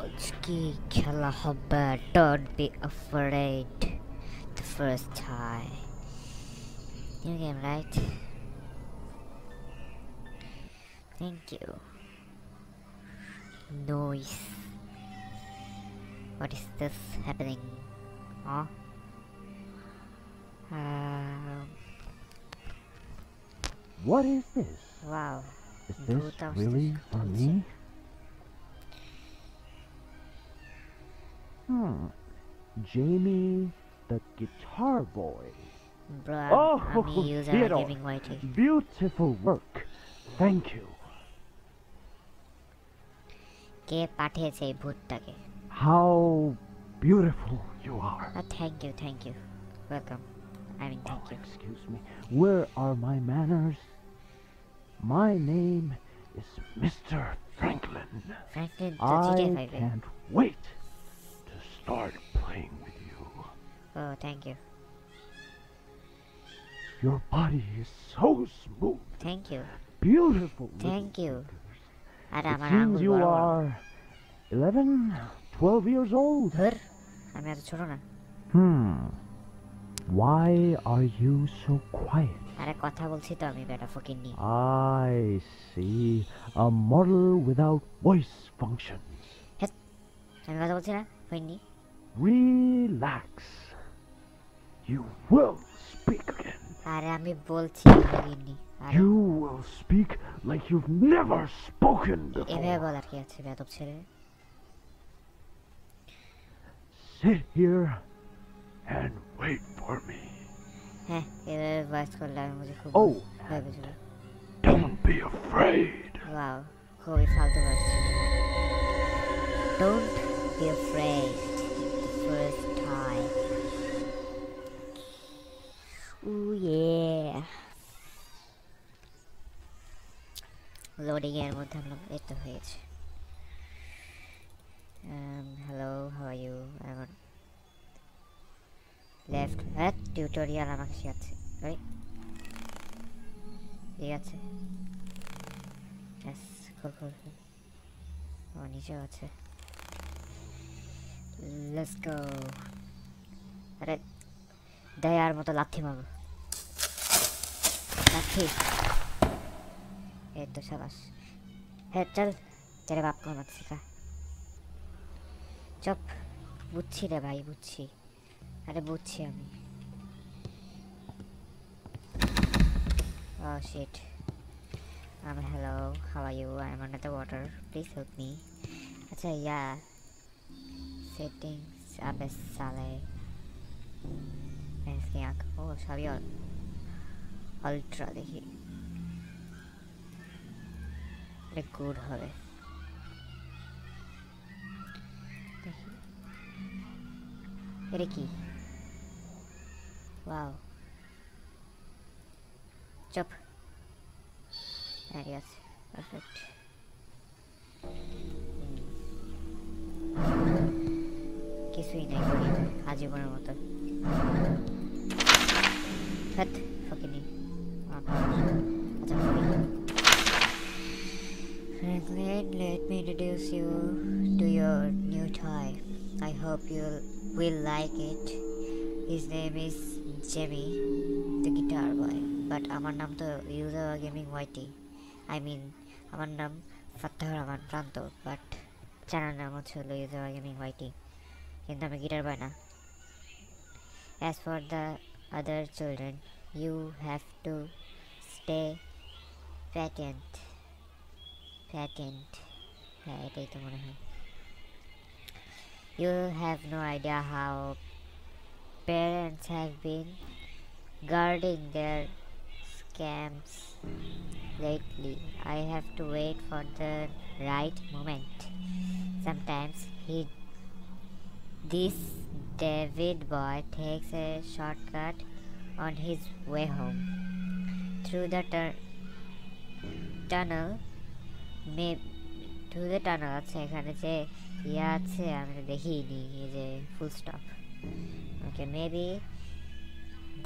আজকে খেলা হবে don't be afraid the first time new game right thank you noise what is this happening huh um, What is this? wow Is this ভূত আসছে really for বলছে। me? Hmm. Jamie the guitar boy. bro Oh, আমি user Theodore. gaming whitey Beautiful work. Thank you. কে পাঠিয়েছে এই ভূতটাকে How beautiful you are. Thank you thank you welcome I mean Oh, thank you excuse me. Where are my manners? My name is Mr. Franklin. Franklin তো I GTA ফাইভে can't wait to start playing with you. O thank you Your body is so smooth, thank you beautiful. little thank you R It আমার seems আঙ্গুল you বড় বড় are 11, 12 years old. ধুর আমি এত ছোট না Hmm. Why are you so quiet? আরে কথা বলছি তো আমি বেটা ফকির নি I see. A model without voice functions. আমি কথা বলছি না হইনি Relax. You will speak again. আরে আমি বলছি ফকির নি আরে You will speak like you've never spoken এভাবে before. বলার কি আছে বেতব ছেলে Sit here and wait for me. হ্যাঁ এভাবে ভয়েস করলে আমি বুঝি খুব Oh, ভয় পেয়েছিল don't be afraid. ওয়াও খুবই ফালতু ভয়েস ছিল don't be afraid the first time Ooh yeah loading এর মধ্যে আমরা এই তো হয়েছে হ্যালো হাউ আর ইউ এখন লেফট হ্যাঁ টিউটোরিয়াল আমাকে শেখাচ্ছে রাইট ঠিক আছে Yes, cool, cool, cool. ও নিচেও আছে লেটস গো আরে দয়ার মতো লাথি মারো। লাথি। এই তো সাবাস। হ্যাঁ চল তেরে বাপ কো মত শিখা চপ বুঝছি রে ভাই বুঝছি। আরে বুঝছি আমি। ও shit Um, hello, how are you? I'm under the water. Please help me. আচ্ছা ইয়া সেটিংস আবে সালে এসকে আঁক ও সবই আলট্রা দেখি এটা গুড হবে দেখি এটা কি ওয়াও চপ There he is. Perfect. কিছুই নাই আজীবনের মতো হাত ফকিনি আচ্ছা Franklin, let me introduce you to your new toy. I hope you will like it. His name is Jimmy, the guitar boy. But আমার নাম তো user gaming YT I mean আমার নাম ফাত্তাহ রহমান প্রান্ত বাট চ্যানেল নাম হচ্ছে user gaming YT কিন্তু আমি guitar by না as for the other children you have to stay patient patient হ্যাঁ এটাই তো মনে হয় you have no idea how parents have been guarding their scams lately. I have to wait for the right moment. Sometimes he this David boy takes a shortcut on his way home through the tur- tunnel. May through the tunnel আছে এখানে যে ইয়ে আছে আমি তো দেখিনি এই যে full stop okay maybe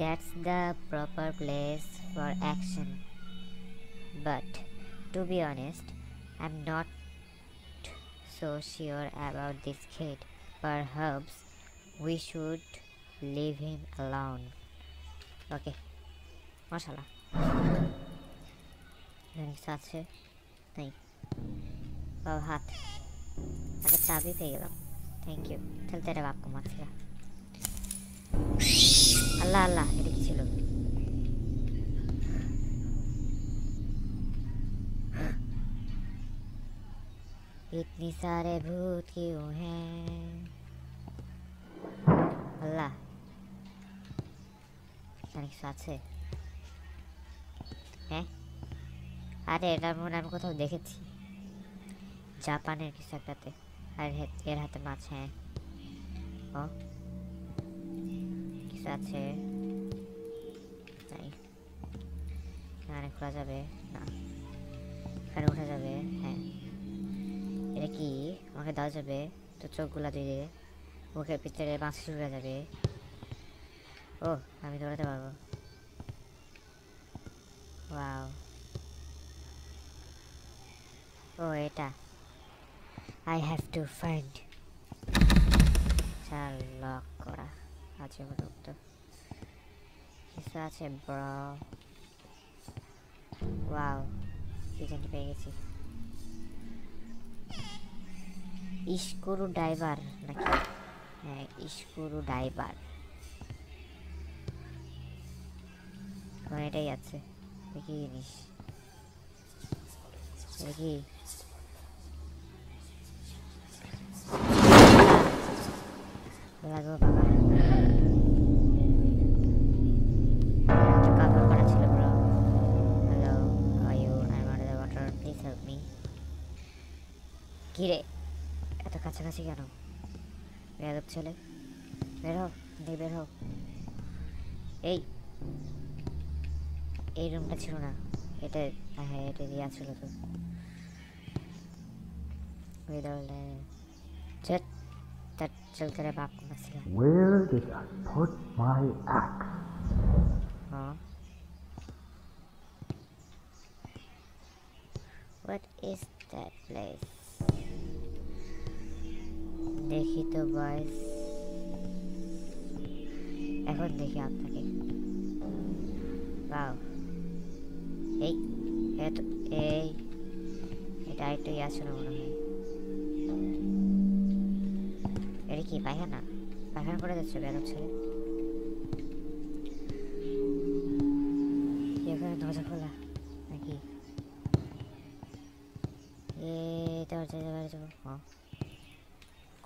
that's the proper place for action but to be honest i'm not so sure about this kid Perhaps we should leave him alone. Okay. Mashallah. Next আছে নেই বাবা হাত আগে চাবি পেয়ে গেলাম থ্যাংক ইউ তাহলে তেরে বাপ কমাচ্ছিলাম আল্লাহ আল্লাহ এটা কি ছিল इतनी सारे भूत क्यों हैं আল্লাহ এখানে কিছু আছে হ্যাঁ আরে এটা মনে হয় আমি কোথাও দেখেছি জাপানের কিছু একটাতে আর হে- এর হাতে মাছ হ্যাঁ ও কিছু আছে তাই এখানে খোলা যাবে না এখানে উঠা যাবে হ্যাঁ এটা আমাকে দেওয়া যাবে। তো চোখগুলা দিয়ে মুখের ভিতরে মাছ ঢুকে যাবে। ও আমি দৌড়াতে পারব। ও, এটা। আই হ্যাভ টু ফাইন্ড চার লক করা। আছে মতো কিছু আছে ব্র ওয়াও কি জানি পেয়ে গেছি। ইস্কুরু ড্রাইভার নাকি? হ্যাঁ ইস্কুরু ড্রাইভার। এটাই আছে। দেখি জিনিস। দেখি। লাগো বাবা একটা কাপড় কাছাকাছি কেন? বেয়াদব ছেলে। বের হও দিয়ে বের হও। এই এই রুমটা ছিল না। এটা হ্যাঁ এটা দেওয়া ছিল তো। বিদলে চেট তার চলতে রে বাপ Masia Where did I put my axe? হ্যাঁ What is that place? দেখি তো বয়স এখন দেখি আপনাকে বাও এই এত এই এটা একটু ইয়া ছিল মনে হয় এটা কি পায়খানা পায়খানা করে যাচ্ছে বেরোচ্ছে ছেলে এখানে দরজা খোলা নাকি এ দরজা যাব হ্যাঁ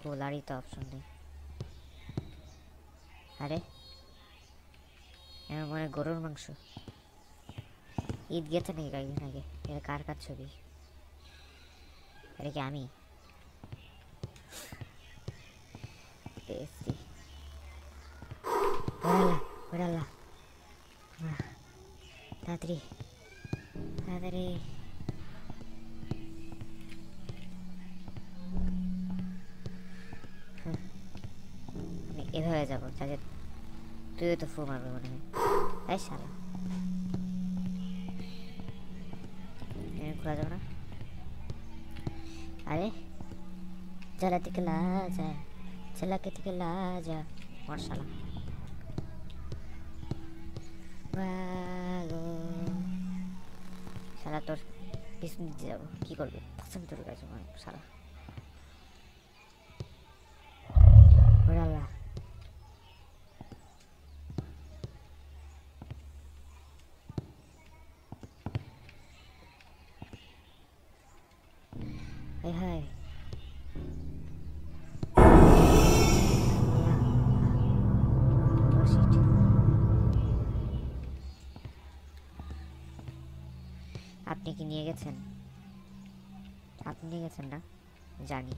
খোলারই তো অপশন নেই। আরে আমার মনে গরুর মাংস। ঈদ গেছে নাকি কয়েকদিন আগে? এটা কার কার ছবি? এটা কি আমি? তাড়াতাড়ি তাড়াতাড়ি। এভাবে যাব তাহলে তুইও তো ফু মারবে মনে হয়। এই শালা। খোলা যাবে না? আরে, জ্বালা থেকে লা যা থেকে লা যা মর শালা, তোর পিছন দিতে যাব। কি করবি? পছন্দ তোর কাছে, আমার শালা। আপনি কি নিয়ে গেছেন? আপনি নিয়ে গেছেন না? জানি।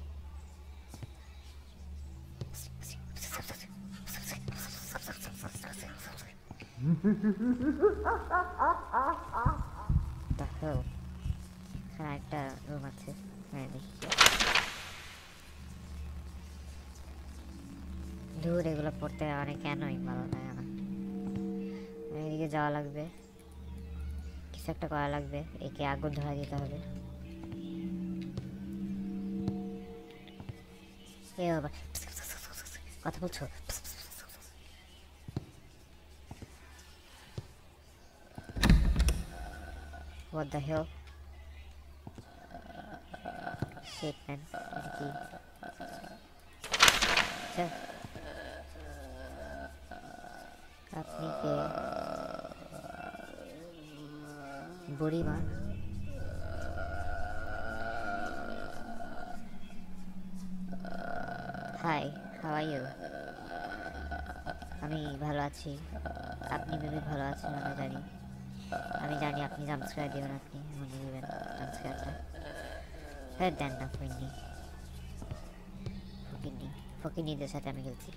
একটা রুম আছে। হ্যাঁ দেখি। দূর এগুলো পড়তে অনেক কেনই ভালো লাগে না এদিকে যাওয়া লাগবে। একটা করা লাগবে একে আগুন ধরা দিতে হবে এ বাবা কথা বলছো What the hell? Shit, man. এটা কি? আচ্ছা। আপনি কে বুড়িমা হাই হাউ আমি ভালো আছি। আপনি বেবি ভালো আছেন, আমি জানি। আমি জানি আপনি সাবস্ক্রাইব দেবেন, আপনি মনে দিবেন সাবস্ক্রাইবটা হ্যাঁ দেন না ফকিনি ফকিনি ফকিনিদের সাথে আমি খেলছি।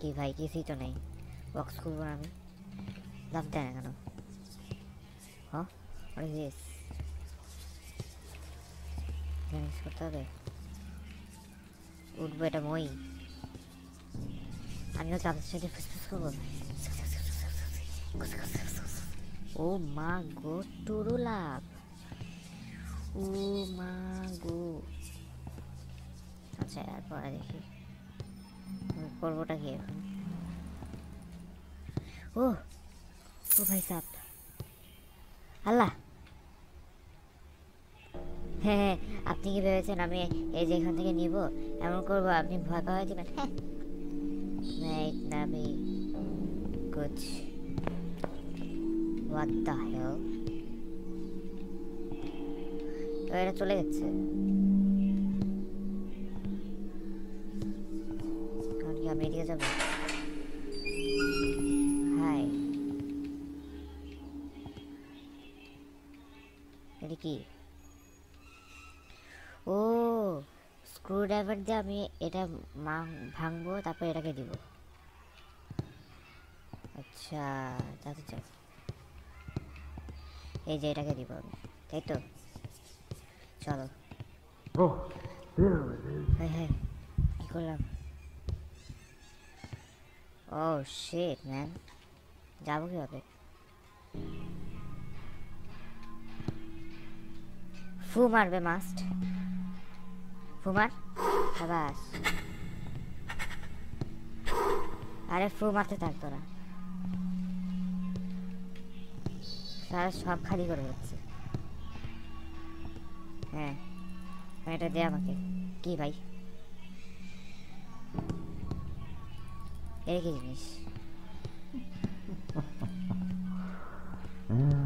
কি ভাই, কিছুই তো নেই। বক্স খুলবো না আমি লাভ দেয় না কেন হ্যাঁ what is this জিনিস করতে হবে উঠবো এটা মই আমিও চাঁদের সাথে ফুসফুস করব ও মা গো টুরু লাভ ও মা গো আচ্ছা এরপরে দেখি। করবোটা কি এখন? ও ও ভাই সাপ আল্লাহ হ্যাঁ আপনি কি ভেবেছেন আমি এই যে এখান থেকে নিব এমন করব আপনি ভয় পাওয়া দেবেন হ্যাঁ নামি এটা চলে গেছে কি? ও স্ক্রু ড্রাইভার দিয়ে আমি এটা মা- ভাঙবো তারপর এটাকে দিব। আচ্ছা তাতে চাই এই যে এটাকে দিব আমি তাই তো? চলো. হ্যাঁ হ্যাঁ কি করলাম? ও শিট ম্যান যাব কীভাবে? ফু মারবে মাস্ট ফু মার? আরে ফু মারতে থাক তোরা। তারা সব খালি করে যাচ্ছে হ্যাঁ হ্যাঁ, এটা দে আমাকে। কি ভাই? এই কি জিনিস?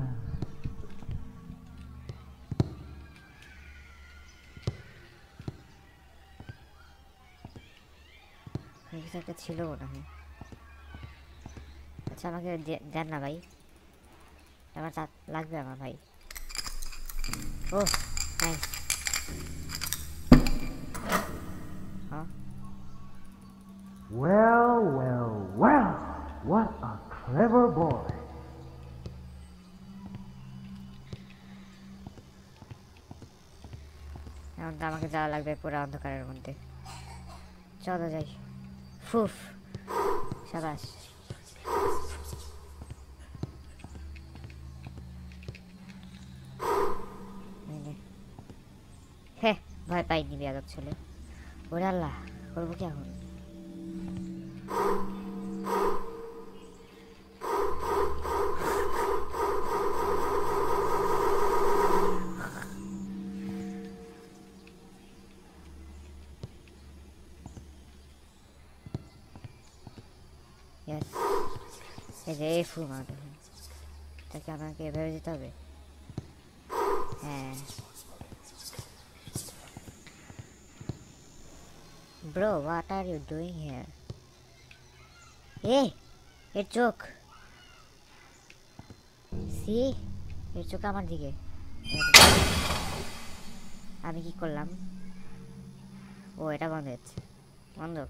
কিছু একটা ছিল মনে হয়। আচ্ছা আমাকে দেন না ভাই। আমার লাগবে আমার ভাই। ও নাইস হ্যাঁ। Well, well, well. What a clever boy. এখন তো আমাকে যাওয়া লাগবে পুরো অন্ধকারের মধ্যে। চলো যাই। ফুফ সাবাস। হ্যাঁ ভয় পাইনি বেয়াদব ছেলে। ওরে আল্লাহ করব কি এখন? ফুল তাকে আমাকে এভাবে যেতে হবে? হ্যাঁ। Bro, what are you doing here? এই এর চোখ। সি এর চোখ আমার দিকে। আমি কি করলাম? ও এটা বন্ধ হচ্ছে। বন্ধ।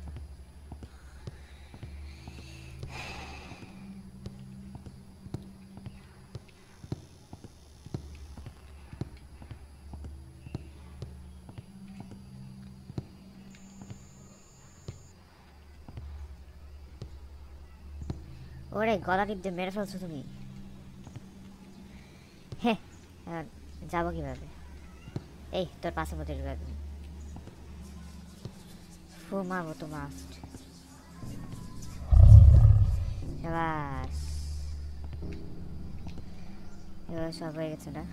ওরে গলা টিপ দিয়ে মেরে ফেলছো তুমি। হ্যাঁ যাব কীভাবে? এই, তোর পাশে মতো ঢুকে তুমি ফু, মারবো তো মাস্ট এবার সব হয়ে গেছে না?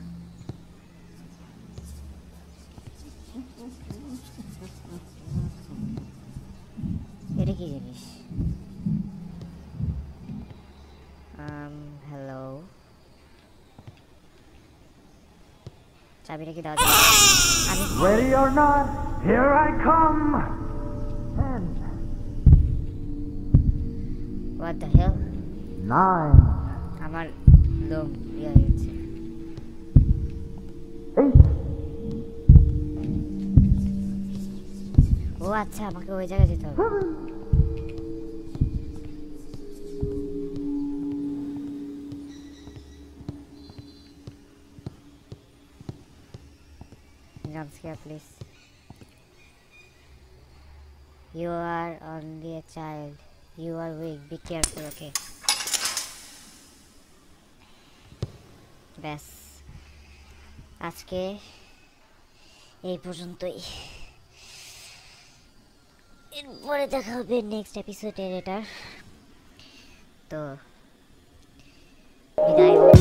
এটা কি জিনিস Um, hello. আমি নাকি দাও আমি ready or not here i come. What the hell? আমার লোম ইয়া হয়েছে ও আচ্ছা আমাকে ওই জায়গায় যেতে হবে। Scare please you are only a child you are weak be careful okay ব্যাস আজকে এই পর্যন্তই এরপরে দেখা হবে নেক্সট এপিসোডের এটার তো বিদায়